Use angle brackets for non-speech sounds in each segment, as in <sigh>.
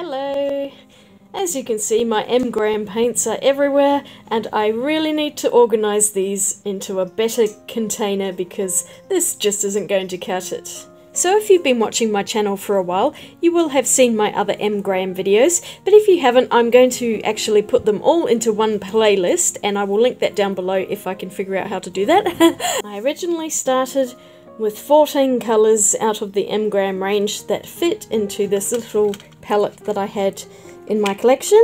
Hello! As you can see, my M Graham paints are everywhere, and I really need to organise these into a better container because this just isn't going to cut it. So if you've been watching my channel for a while, you will have seen my other M Graham videos, but if you haven't, I'm going to actually put them all into one playlist, and I will link that down below if I can figure out how to do that. <laughs> I originally started with 14 colours out of the M Graham range that fit into this little palette that I had in my collection,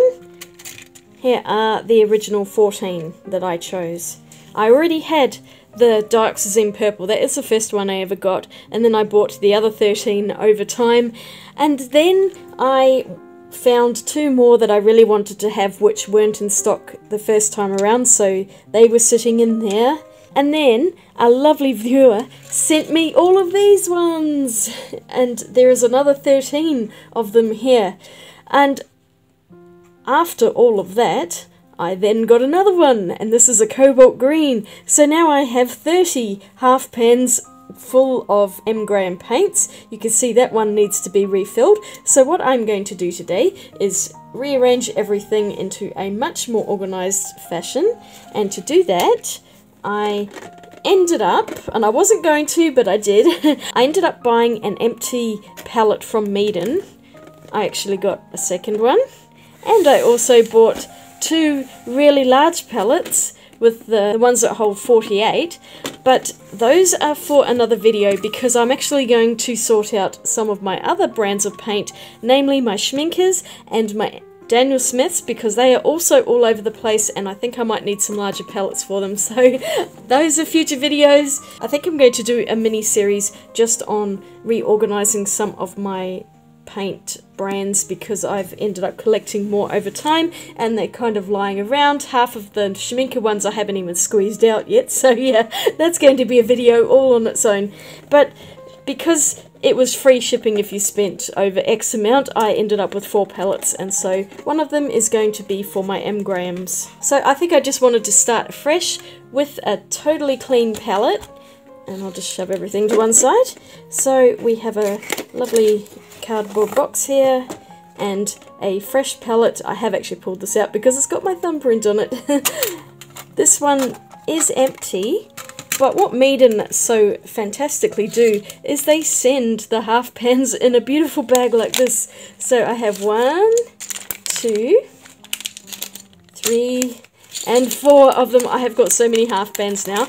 here are the original 14 that I chose. I already had the Dioxazine Purple, that is the first one I ever got, and then I bought the other 13 over time, and then I found two more that I really wanted to have which weren't in stock the first time around, so they were sitting in there. And then a lovely viewer sent me all of these ones, and there is another 13 of them here. And after all of that, I then got another one, and this is a cobalt green. So now I have 30 half pans full of M. Graham paints. You can see that one needs to be refilled. So what I'm going to do today is rearrange everything into a much more organised fashion. And to do that, I ended up, and I wasn't going to, but I did, <laughs> I ended up buying an empty palette from Meeden. I actually got a second one. And I also bought two really large palettes with the, the ones that hold 48 but those are for another video because I'm actually going to sort out some of my other brands of paint namely my Schmincke and my Daniel Smith's because they are also all over the place and I think I might need some larger palettes for them <laughs> so those are future videos. I think I'm going to do a mini series just on reorganizing some of my paint brands because I've ended up collecting more over time and they're kind of lying around. Half of the Schmincke ones I haven't even squeezed out yet, <laughs> so yeah, that's going to be a video all on its own. But because it was free shipping if you spent over X amount, I ended up with four palettes, and so one of them is going to be for my M Grahams. So I think I just wanted to start fresh with a totally clean palette, and I'll just shove everything to one side. So we have a lovely cardboard box here and a fresh palette. I have actually pulled this out because it's got my thumbprint on it. <laughs> this one is empty, but what Meeden so fantastically do is they send the half pans in a beautiful bag like this. So I have one, two, three, and four of them. I have got so many half pans now,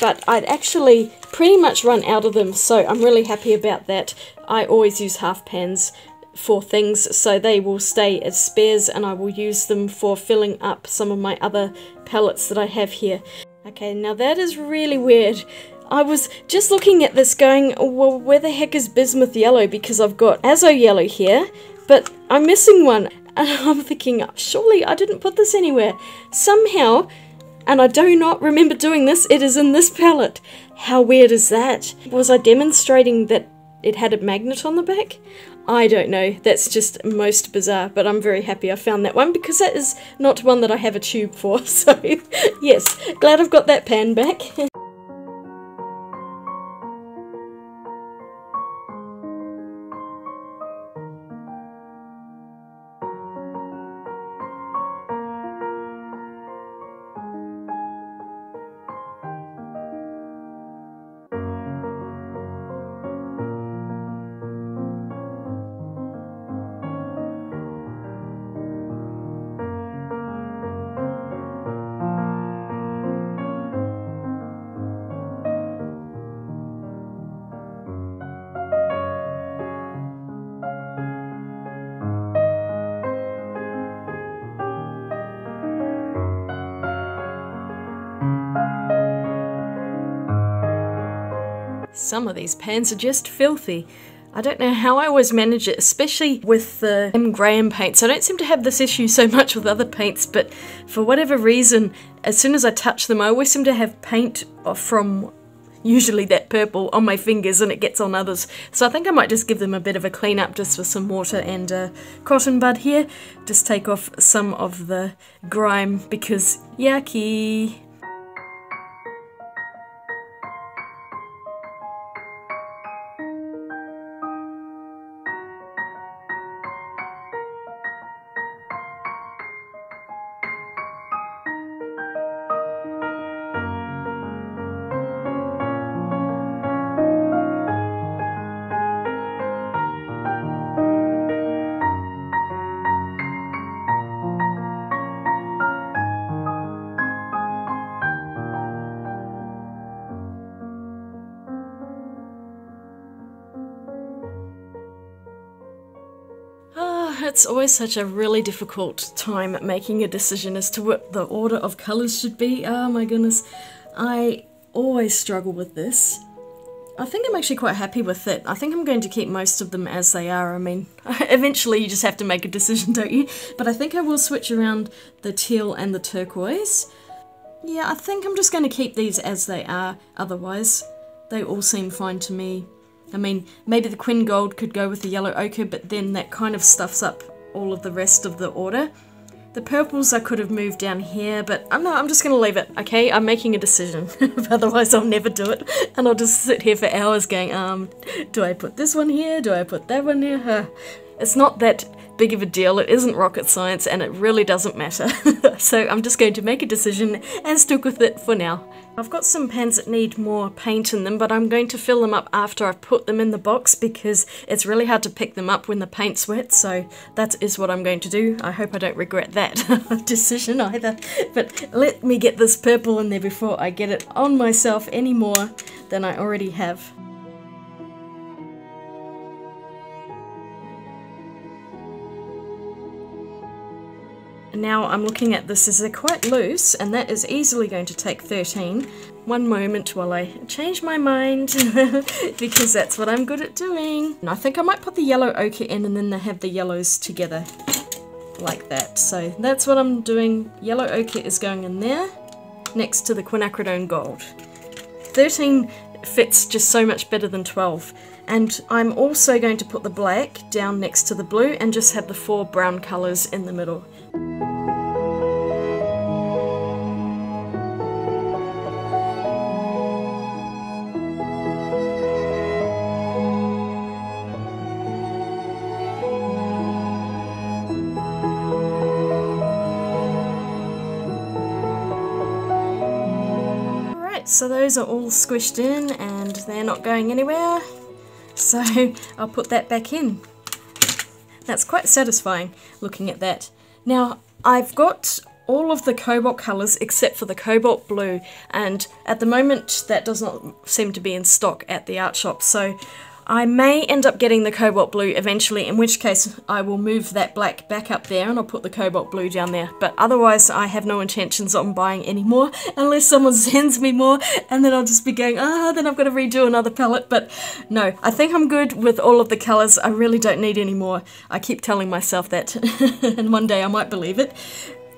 but I'd actually pretty much run out of them, so I'm really happy about that. I always use half pans for things so they will stay as spares and I will use them for filling up some of my other palettes that I have here. Okay, now that is really weird. I was just looking at this going, well, where the heck is bismuth yellow? Because I've got azo yellow here, but I'm missing one. <laughs> And I'm thinking, surely I didn't put this anywhere. Somehow, and I do not remember doing this, it is in this palette. How weird is that? Was I demonstrating that it had a magnet on the back? I don't know, that's just most bizarre, but I'm very happy I found that one because that is not one that I have a tube for, <laughs> so yes, glad I've got that pan back. <laughs> Some of these pans are just filthy. I don't know how I always manage it, especially with the M. Graham paints. I don't seem to have this issue so much with other paints, but for whatever reason, as soon as I touch them, I always seem to have paint from usually that purple on my fingers and it gets on others. So I think I might just give them a bit of a clean up just with some water and a cotton bud here. Just take off some of the grime because yucky. It's always such a really difficult time making a decision as to what the order of colours should be. Oh my goodness. I always struggle with this. I think I'm actually quite happy with it. I think I'm going to keep most of them as they are. I mean, <laughs> eventually you just have to make a decision, <laughs> don't you? But I think I will switch around the teal and the turquoise. Yeah, I think I'm just going to keep these as they are, otherwise they all seem fine to me. I mean, maybe the Quin Gold could go with the yellow ochre, but then that kind of stuffs up all of the rest of the order. The purples I could have moved down here, but I'm not, I'm just going to leave it, okay? I'm making a decision, <laughs> otherwise I'll never do it, and I'll just sit here for hours going, um, do I put this one here? Do I put that one here? It's not that big of a deal, it isn't rocket science, and it really doesn't matter. <laughs> so I'm just going to make a decision and stick with it for now. I've got some pens that need more paint in them, but I'm going to fill them up after I've put them in the box because it's really hard to pick them up when the paint's wet, so that is what I'm going to do. I hope I don't regret that <laughs> decision either. But let me get this purple in there before I get it on myself any more than I already have. Now I'm looking at this as they're quite loose and that is easily going to take 13. One moment while I change my mind <laughs> because that's what I'm good at doing. And I think I might put the yellow ochre in and then they have the yellows together like that. So that's what I'm doing. Yellow ochre is going in there next to the quinacridone gold. 13 fits just so much better than 12 and I'm also going to put the black down next to the blue and just have the four brown colours in the middle. So those are all squished in and they're not going anywhere. So <laughs> I'll put that back in. That's quite satisfying looking at that. Now I've got all of the cobalt colours except for the cobalt blue and at the moment that does not seem to be in stock at the art shop so I may end up getting the cobalt blue eventually, in which case I will move that black back up there and I'll put the cobalt blue down there. But otherwise I have no intentions on buying any more <laughs> unless someone <laughs> sends me more and then I'll just be going, ah, then I've got to redo another palette. But no, I think I'm good with all of the colours. I really don't need any more. I keep telling myself that <laughs> and one day I might believe it.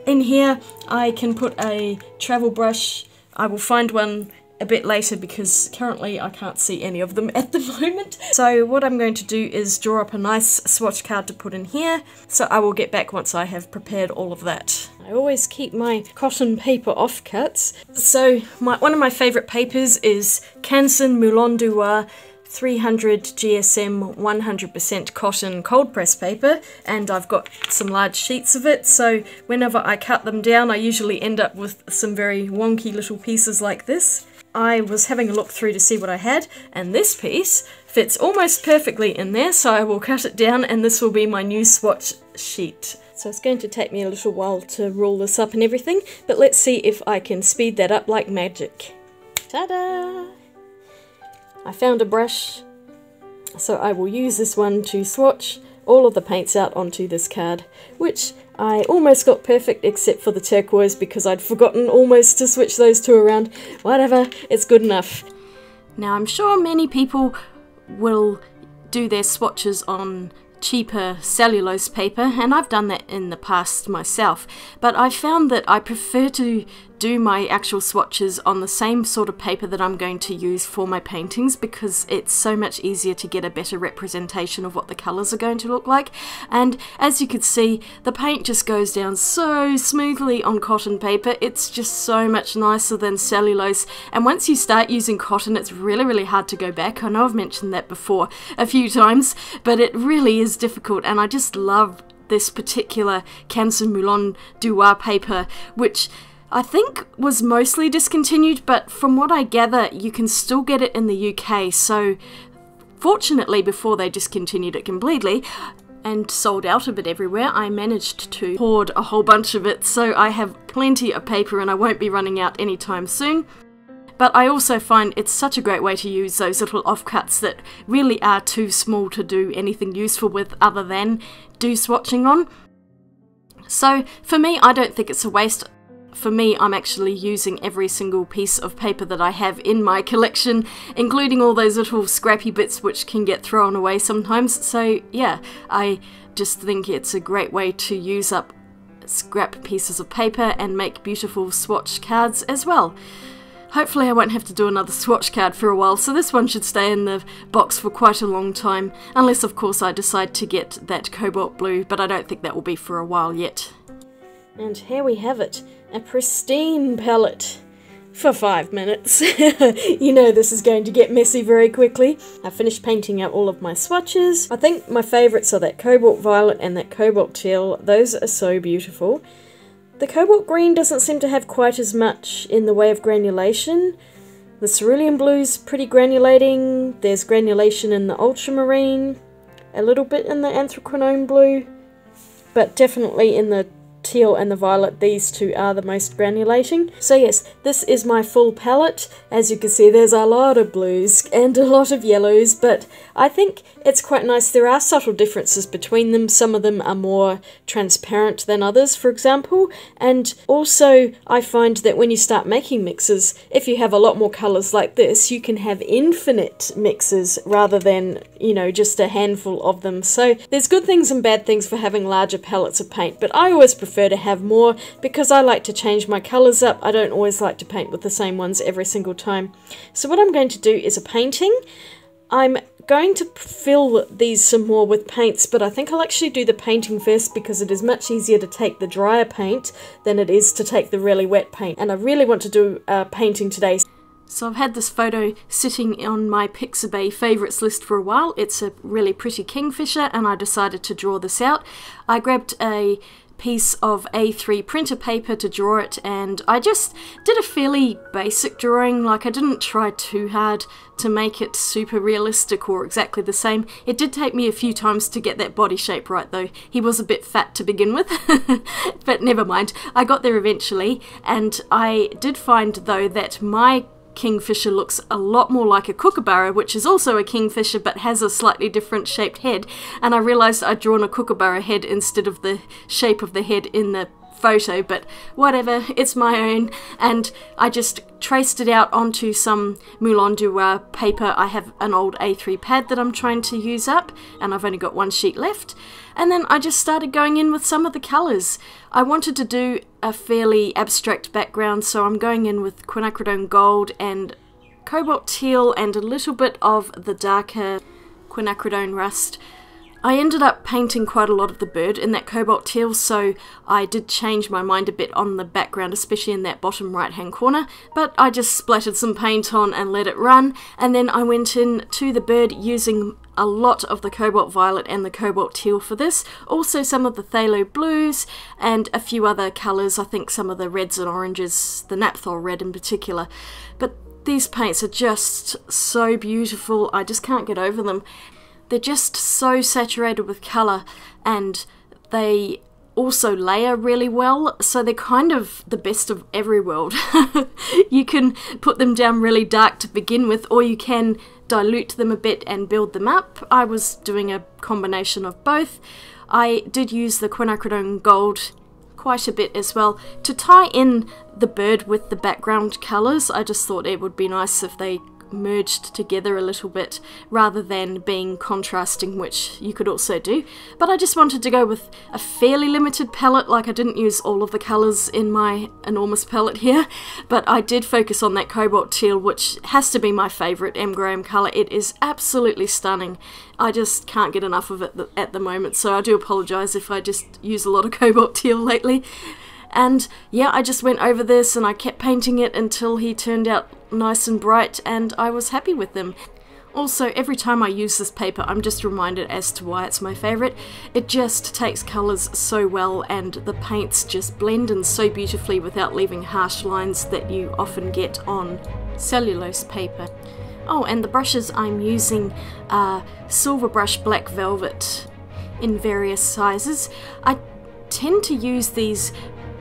In here I can put a travel brush. I will find one a bit later because currently I can't see any of them <laughs> at the moment. So what I'm going to do is draw up a nice swatch card to put in here. So I will get back once I have prepared all of that. I always keep my cotton paper offcuts. So my, one of my favourite papers is Canson Moulin du Roy 300 GSM 100% cotton cold press paper and I've got some large sheets of it so whenever I cut them down I usually end up with some very wonky little pieces like this. I was having a look through to see what I had, and this piece fits almost perfectly in there, so I will cut it down and this will be my new swatch sheet. So it's going to take me a little while to roll this up and everything, but let's see if I can speed that up like magic. Ta-da! I found a brush, so I will use this one to swatch all of the paints out onto this card, which I almost got perfect except for the turquoise because I'd forgotten almost to switch those two around. Whatever, it's good enough. Now I'm sure many people will do their swatches on cheaper cellulose paper, and I've done that in the past myself, but I found that I prefer to do my actual swatches on the same sort of paper that I'm going to use for my paintings because it's so much easier to get a better representation of what the colours are going to look like. And as you can see, the paint just goes down so smoothly on cotton paper. It's just so much nicer than cellulose. And once you start using cotton, it's really, really hard to go back. I know I've mentioned that before a few times, but it really is difficult. And I just love this particular Canson Moulin du Roy paper, which I think was mostly discontinued, but from what I gather, you can still get it in the UK. So, fortunately, before they discontinued it completely and sold out a bit everywhere, I managed to hoard a whole bunch of it. So, I have plenty of paper and I won't be running out anytime soon. but I also find it's such a great way to use those little offcuts that really are too small to do anything useful with other than do swatching on. So for me, I don't think it's a waste for me, I'm actually using every single piece of paper that I have in my collection, including all those little scrappy bits which can get thrown away sometimes. So, yeah, I just think it's a great way to use up scrap pieces of paper and make beautiful swatch cards as well. Hopefully I won't have to do another swatch card for a while, so this one should stay in the box for quite a long time, unless of course I decide to get that cobalt blue, but I don't think that will be for a while yet. And here we have it, a pristine palette. For five minutes. <laughs> you know this is going to get messy very quickly. I finished painting out all of my swatches. I think my favourites are that cobalt violet and that cobalt teal. Those are so beautiful. The cobalt green doesn't seem to have quite as much in the way of granulation. The cerulean blue's pretty granulating. There's granulation in the ultramarine. A little bit in the anthraquinone blue. But definitely in the teal and the violet, these two are the most granulating. So yes, this is my full palette. As you can see, there's a lot of blues and a lot of yellows, but I think it's quite nice. There are subtle differences between them. Some of them are more transparent than others, for example. And also, I find that when you start making mixes, if you have a lot more colours like this, you can have infinite mixes rather than, you know, just a handful of them. So there's good things and bad things for having larger palettes of paint, but I always prefer prefer to have more because I like to change my colours up. I don't always like to paint with the same ones every single time. So what I'm going to do is a painting. I'm going to fill these some more with paints, but I think I'll actually do the painting first because it is much easier to take the drier paint than it is to take the really wet paint. And I really want to do a painting today. So I've had this photo sitting on my Pixabay favourites list for a while. It's a really pretty kingfisher and I decided to draw this out. I grabbed a piece of A3 printer paper to draw it and I just did a fairly basic drawing, like I didn't try too hard to make it super realistic or exactly the same. It did take me a few times to get that body shape right though. He was a bit fat to begin with, <laughs> but never mind. I got there eventually and I did find though that my kingfisher looks a lot more like a kookaburra, which is also a kingfisher but has a slightly different shaped head. And I realised I'd drawn a kookaburra head instead of the shape of the head in the photo, but whatever, it's my own. And I just traced it out onto some Moulin du Roy paper. I have an old A3 pad that I'm trying to use up, and I've only got one sheet left. And then I just started going in with some of the colours. I wanted to do a fairly abstract background, so I'm going in with quinacridone gold and cobalt teal and a little bit of the darker quinacridone rust. I ended up painting quite a lot of the bird in that cobalt teal, so I did change my mind a bit on the background, especially in that bottom right hand corner, but I just splattered some paint on and let it run, and then I went in to the bird using a lot of the cobalt violet and the cobalt teal for this, also some of the phthalo blues, and a few other colours, I think some of the reds and oranges, the naphthol red in particular. But these paints are just so beautiful, I just can't get over them. They're just so saturated with colour and they also layer really well, so they're kind of the best of every world. <laughs> you can put them down really dark to begin with, or you can dilute them a bit and build them up. I was doing a combination of both. I did use the quinacridone gold quite a bit as well to tie in the bird with the background colours. I just thought it would be nice if they merged together a little bit rather than being contrasting, which you could also do. But I just wanted to go with a fairly limited palette, like I didn't use all of the colours in my enormous palette here, <laughs> but I did focus on that cobalt teal, which has to be my favourite M. Graham colour. It is absolutely stunning. I just can't get enough of it at the moment, so I do apologise if I just use a lot of <laughs> cobalt teal lately. And yeah, I just went over this and I kept painting it until he turned out nice and bright and I was happy with them. Also, every time I use this paper, I'm just reminded as to why it's my favourite. It just takes colours so well and the paints just blend in so beautifully without leaving harsh lines that you often get on cellulose paper. Oh, and the brushes I'm using are Silver Brush Black Velvet in various sizes. I tend to use these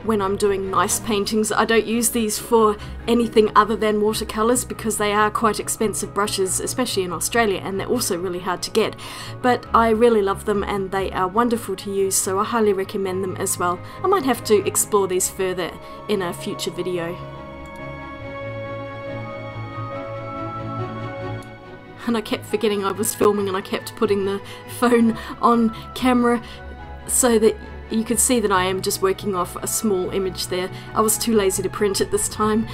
when I'm doing nice paintings. I don't use these for anything other than watercolours because they are quite expensive brushes, especially in Australia, and they're also really hard to get. But I really love them and they are wonderful to use, so I highly recommend them as well. I might have to explore these further in a future video. and I kept forgetting I was filming and I kept putting the phone on camera so that you can see that I am just working off a small image there. I was too lazy to print it this time.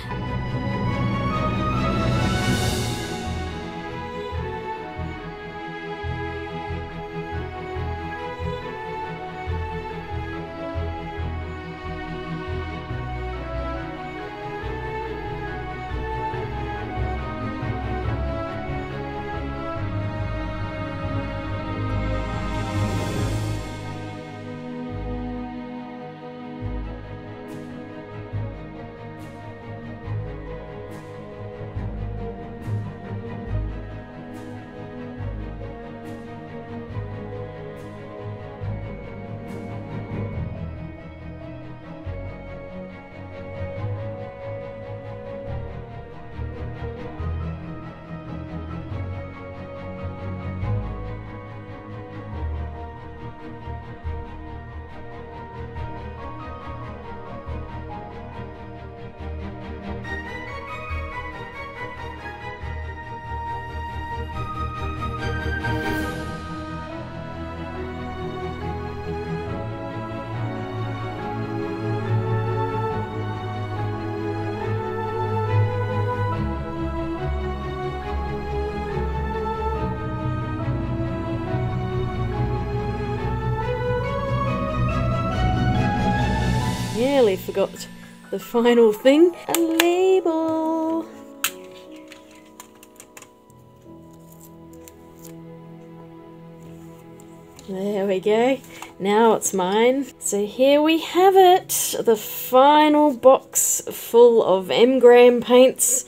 Nearly forgot the final thing a label. There we go. Now it's mine. So here we have it. The final box full of M. Graham paints.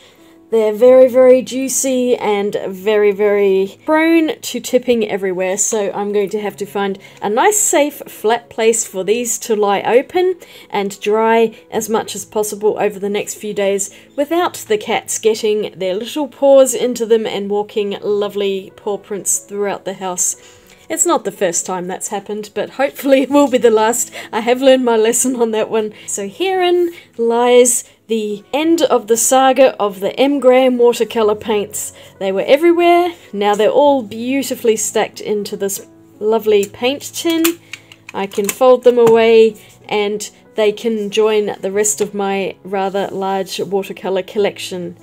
They're very, very juicy and very, very prone to tipping everywhere. So I'm going to have to find a nice, safe, flat place for these to lie open and dry as much as possible over the next few days without the cats getting their little paws into them and walking lovely paw prints throughout the house. It's not the first time that's happened, but hopefully it will be the last. I have learned my lesson on that one. So herein lies the end of the saga of the M. Graham watercolour paints. They were everywhere, now they're all beautifully stacked into this lovely paint tin. I can fold them away and they can join the rest of my rather large watercolour collection.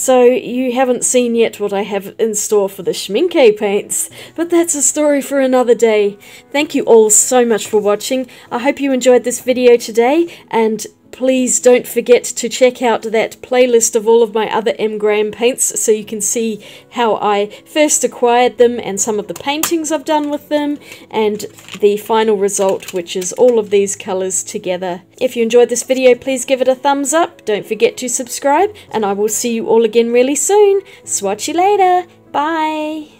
So you haven't seen yet what I have in store for the Schmincke paints, but that's a story for another day. Thank you all so much for watching. I hope you enjoyed this video today and please don't forget to check out that playlist of all of my other M. Graham paints so you can see how I first acquired them and some of the paintings I've done with them and the final result which is all of these colours together. If you enjoyed this video please give it a thumbs up, don't forget to subscribe and I will see you all again really soon. Swatch you later, bye!